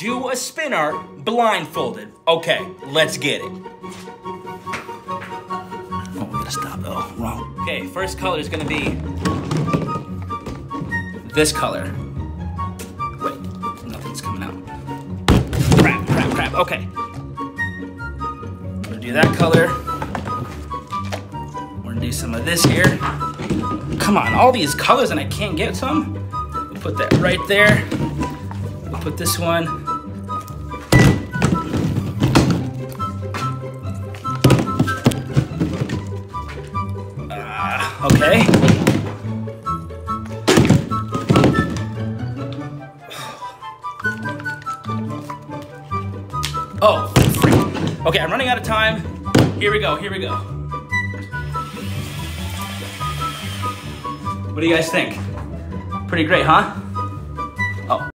do a spin art blindfolded. Okay, let's get it. Oh, we gotta stop though. Wrong. Okay, first color is gonna be this color. Wait, nothing's coming out. Crap, crap, crap. Okay. We're gonna do that color. We're gonna do some of this here. Come on, all these colors and I can't get some? We'll put that right there. We'll put this one. Okay. Oh. Okay, I'm running out of time. Here we go, here we go. What do you guys think? Pretty great, huh? Oh.